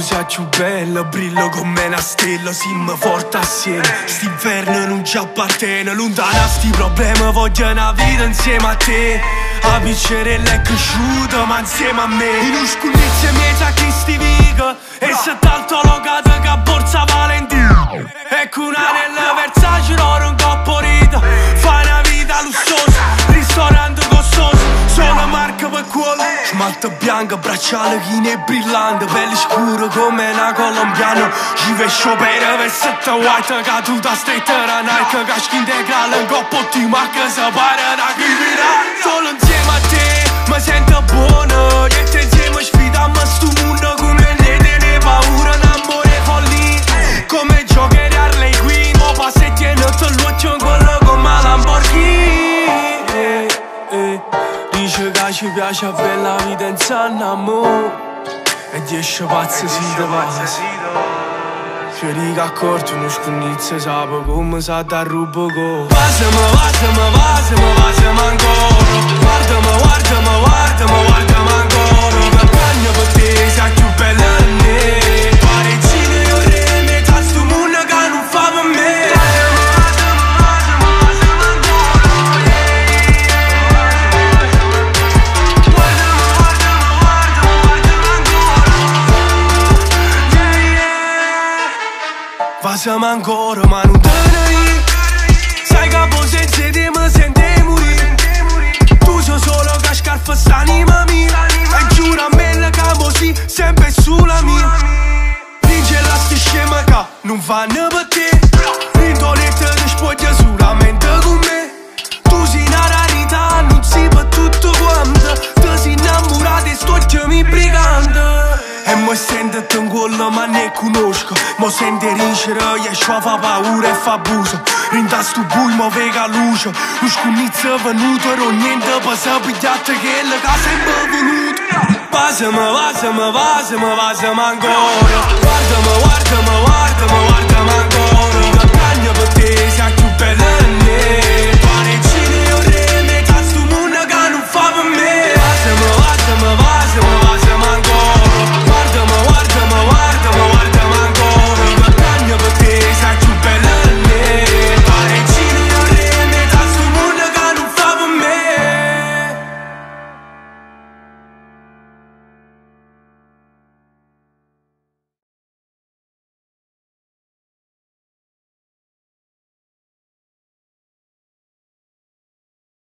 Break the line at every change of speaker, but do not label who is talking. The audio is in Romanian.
sia più bella Brillo come una stella Siamo forte assieme. St'inverno non ci appartiene Lontana sti problemi Voglio una vita insieme a te. La piccerella è cresciuta Ma insieme a me. In un scugnizio miezza che sti viga E se tanto logata che borsa Valentino. Ecco un anello Versace Smalto bianco, bracciale chine brillante Pelle scura come una colombiana Ci vescio per vestita white Caduta stretta da Nike Caschi integrale, un coppo di macca Se pare da criminale ci piace a bella vita in sanna mo E dieci pazzi si devasi Fiori accorto, non scunnizzo sapo come sa da rubo go. Vasema, vasema, vasema, vasema yeah Vasama ancora ma non te ne ri Sai che poi senza te mi sente morire Tu sei solo che scarpa st'anima mia E giura a me che così sempre sulla mia Vince la sti scema che non fanno per te essendo un quello ma ne conosco Mo sente rincere e sua fa paura e fa abuso In sto buio vega luce Un scunnizzo venuto ero niente per sappigliate che la casa è venuto Vasama, vasama, vasama, vasama ancora Guardama, guardama, guardama, guardama ancora